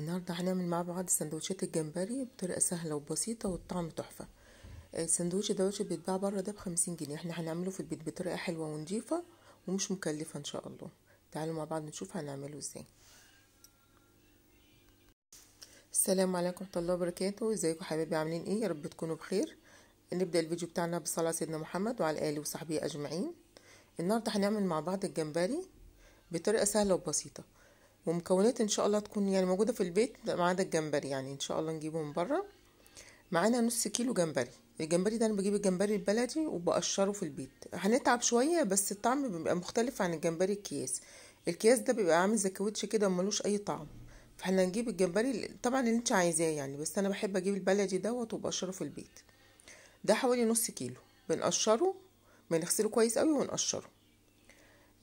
النهاردة هنعمل مع بعض سندوتشات الجمبري بطريقة سهلة وبسيطة والطعم تحفة. السندوتش دوت بيتباع بره ده بخمسين جنيه. إحنا هنعمله في البيت بطريقة حلوة ونضيفة ومش مكلفة إن شاء الله. تعالوا مع بعض نشوف هنعمله إزاي. السلام عليكم ورحمة الله وبركاته. إزيكم حبايبي عاملين إيه؟ يا رب تكونوا بخير. نبدأ الفيديو بتاعنا بالصلاة على سيدنا محمد وعلى آله وصحبه أجمعين. النهاردة هنعمل مع بعض الجمبري بطريقة سهلة وبسيطة. ومكونات إن شاء الله تكون يعني موجودة في البيت ما عدا الجمبري يعني إن شاء الله نجيبه من بره. معانا نص كيلو جمبري. الجمبري ده أنا بجيب الجمبري البلدي وبقشره في البيت. هنتعب شوية بس الطعم بيبقى مختلف عن الجمبري الكياس. الكياس ده بيبقى عامل زي كاوتش كده وملوش أي طعم. فإحنا نجيب الجمبري طبعا اللي أنت عايزاه يعني بس أنا بحب أجيب البلدي دوت وبقشره في البيت. ده حوالي نص كيلو. بنقشره بنغسله كويس قوي ونقشره.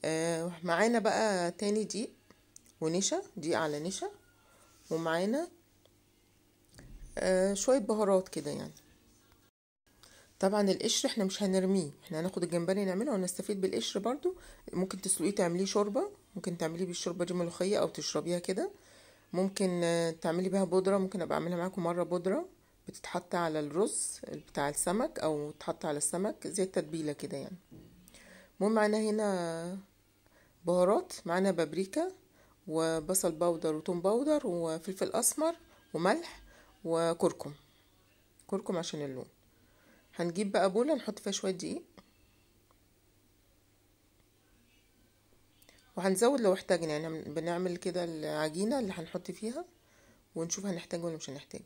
آه معانا بقى تاني دقيق. ونشا دقيق على نشا ومعانا آه شوية بهارات كده يعني. طبعا القشر إحنا مش هنرميه إحنا هناخد الجمبري نعمله ونستفيد بالقشر برضو. ممكن تسلقيه تعمليه شوربة ممكن تعمليه بالشوربة دي ملوخية أو تشربيها كده. ممكن آه تعملي بيها بودرة ممكن أبقى أعملها معاكم مرة بودرة. بتتحط على الرز بتاع السمك أو تحط على السمك زي التتبيلة كده يعني. المهم معانا هنا بهارات معانا بابريكا. وبصل powder وتوم powder وفلفل أسمر وملح وكركم. كركم عشان اللون. هنجيب بقى بولة نحط فيها شوية دقيق. وهنزود لو احتاجنا يعني بنعمل كده العجينة اللي هنحط فيها ونشوف هنحتاج ولا مش هنحتاج.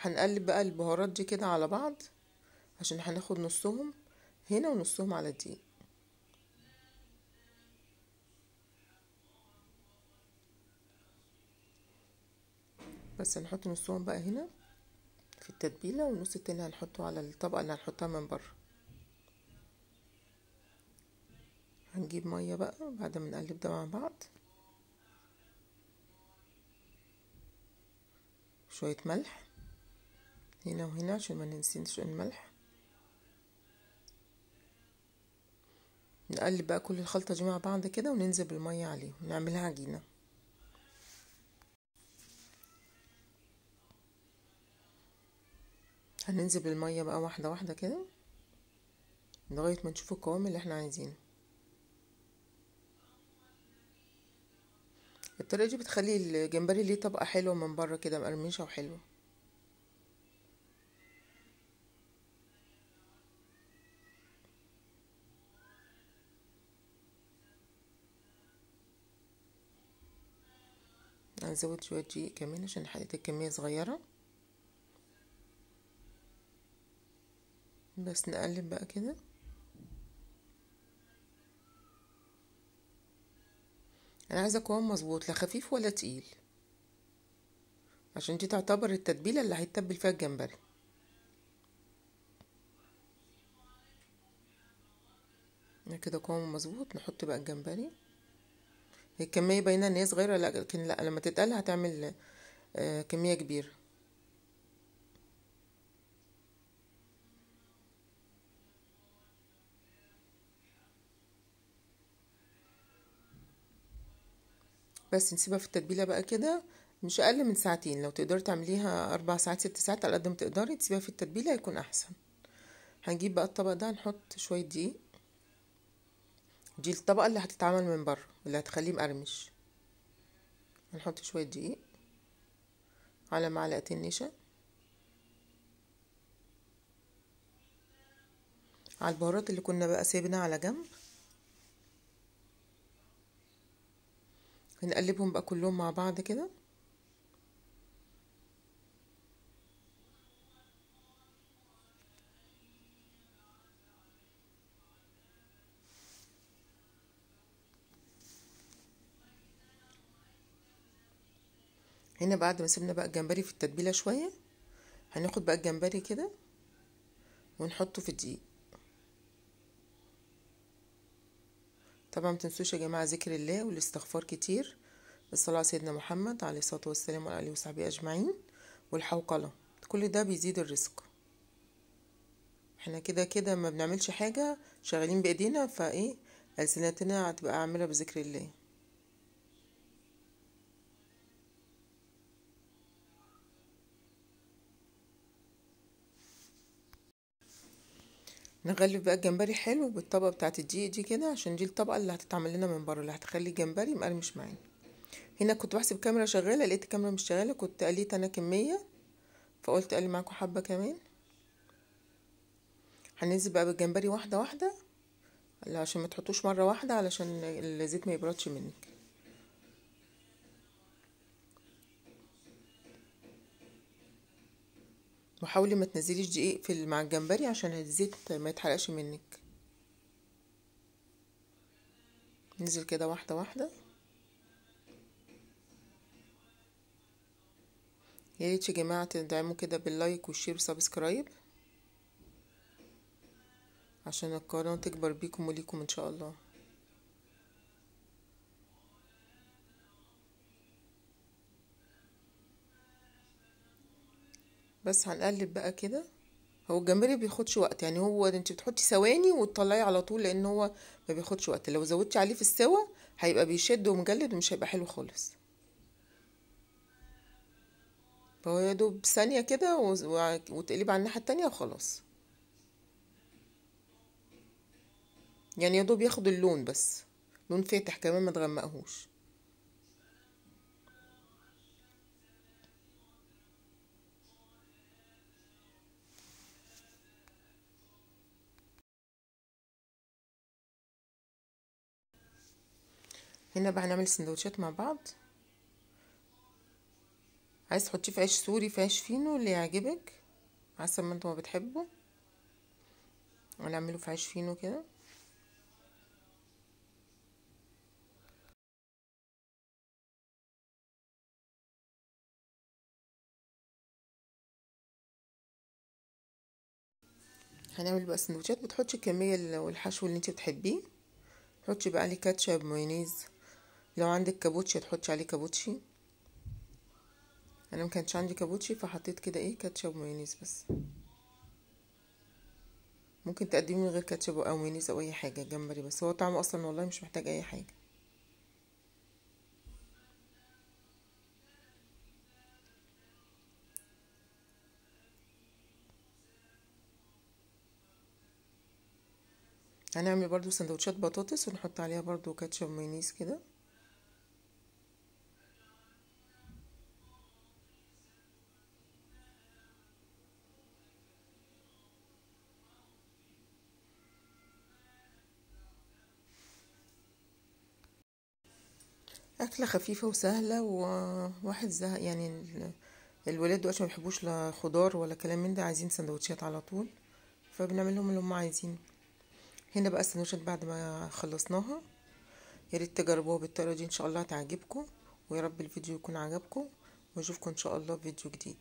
هنقلب بقى البهارات دي كده على بعض عشان هناخد نصهم هنا ونصهم على الدقيق. بس هنحط نصهم بقى هنا في التتبيلة والنص التاني هنحطه على الطبقة اللي هنحطها من بره. هنجيب مية بقى بعد ما نقلب ده مع بعض. شوية ملح هنا وهنا عشان ما ننسيش الملح. نقلب بقى كل الخلطة دي مع بعض كده وننزل بالمية عليه ونعملها عجينة. هننزل بالمية بقى واحدة واحدة كده لغاية ما نشوف القوام اللي إحنا عايزينه. الطريقة دي بتخلي الجمبري ليه طبقة حلوة من بره كده مقرمشة وحلوة. هنزود شوية دقيق كمان عشان حقيقة الكمية صغيرة. بس نقلب بقى كده. أنا عايزة قوام مظبوط لا خفيف ولا تقيل. عشان دي تعتبر التتبيلة اللي هيتبل فيها الجمبري. كده قوام مظبوط نحط بقى الجمبري. الكمية باينة إن هي صغيرة لكن لأ لما تتقل هتعمل آه كمية كبيرة. بس نسيبها في التتبيلة بقى كده. مش أقل من ساعتين. لو تقدري تعمليها أربع ساعات ست ساعات على قد ما تقدري تسيبها في التتبيلة يكون أحسن. هنجيب بقى الطبق ده نحط شوية دقيق. دي الطبقة اللي هتتعمل من بره اللي هتخليه مقرمش. هنحط شوية دقيق على معلقتين نشا. على البهارات اللي كنا بقى سيبناها على جنب. هنقلبهم بقى كلهم مع بعض كده؟ هنا بعد ما سيبنا بقى الجمبري في التتبيلة شوية هناخد بقى الجمبري كده ونحطه في الدقيق. طبعا متنسوش يا جماعة ذكر الله والاستغفار كتير. الصلاة على سيدنا محمد عليه الصلاة والسلام وعلى آله وصحبه أجمعين والحوقلة كل ده بيزيد الرزق. إحنا كده كده ما بنعملش حاجة شغالين بإيدينا فإيه ألسنتنا هتبقى عاملة بذكر الله. نغلف بقى الجمبري حلو بالطبقة بتاعت الدقيق دي كده عشان دي الطبقة اللي هتتعمل لنا من بره اللي هتخلي الجمبري مقرمش معانا. هنا كنت بحسب الكاميرا شغالة لقيت الكاميرا مش شغالة كنت قليت أنا كمية فقلت اقلي معاكم حبة كمان. هننزل بقى بالجمبري واحدة واحدة عشان ما تحطوش مرة واحدة علشان الزيت ما يبردش منك. وحاولي ما تنزليش دقيق في مع الجمبري عشان الزيت ما يتحرقش منك. ننزل كده واحدة واحدة. يا ريت يا جماعة تدعموا كده بال like وال share و subscribe. عشان القناة تكبر بيكم وليكم إن شاء الله. بس هنقلب بقى كده. هو الجمبري بياخدش وقت يعني هو انت بتحطي ثواني وتطلعي على طول لأن هو ما بياخدش وقت. لو زودتي عليه في السوا هيبقى بيشد ومجلد ومش هيبقى حلو خالص. فهو يا دوب ثانية كده وتقلبي على الناحية التانية وخلاص. يعني يا دوب ياخد اللون بس. لون فاتح كمان ما تغمقهوش. هنا بقى هنعمل سندوتشات مع بعض. عايز تحطيه في عيش سوري في عيش فينو اللي يعجبك. حسب ما أنتوا بتحبوا هنعمله في عيش فينو كده. هنعمل بقى سندوتشات. بتحطي الكمية والحشو اللي انت بتحبيه. حطي بقى عليه كاتشب مايونيز. لو عندك كابوتشي تحطي عليه كابوتشي. أنا مكانش عندي كابوتشي فحطيت كده إيه كاتشب مايونيز بس. ممكن تقدمي من غير كاتشب أو مايونيز أو أي حاجة جمبري بس. هو طعمه أصلا والله مش محتاج أي حاجة. هنعمل برضو سندوتشات بطاطس ونحط عليها برضو كاتشب مايونيز كده. أكلة خفيفة وسهلة وواحد زهق يعني الولاد دلوقتي ما بيحبوش لا خضار ولا كلام من ده عايزين سندوتشات على طول فبنعمل لهم اللي هم عايزينه هنا بقى السندوتشات بعد ما خلصناها يا ريت تجربوها بالطريقة دي إن شاء الله هتعجبكم ويا رب الفيديو يكون عجبكم واشوفكم إن شاء الله في فيديو جديد.